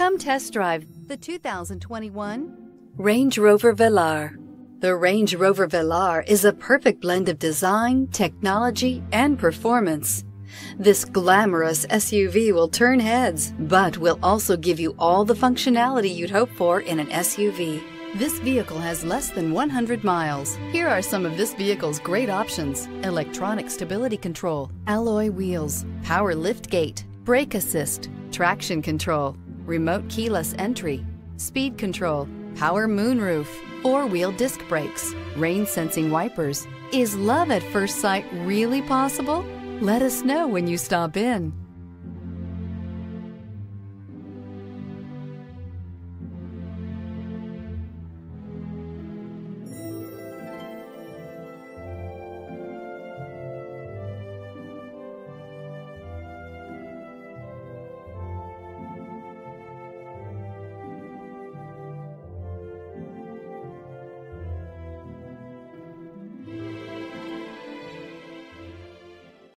Come test drive the 2021 Range Rover Velar. The Range Rover Velar is a perfect blend of design, technology, and performance. This glamorous SUV will turn heads, but will also give you all the functionality you'd hope for in an SUV. This vehicle has less than 100 miles. Here are some of this vehicle's great options. Electronic stability control, alloy wheels, power lift gate, brake assist, traction control, remote keyless entry, speed control, power moonroof, four-wheel disc brakes, rain-sensing wipers. Is love at first sight really possible? Let us know when you stop in.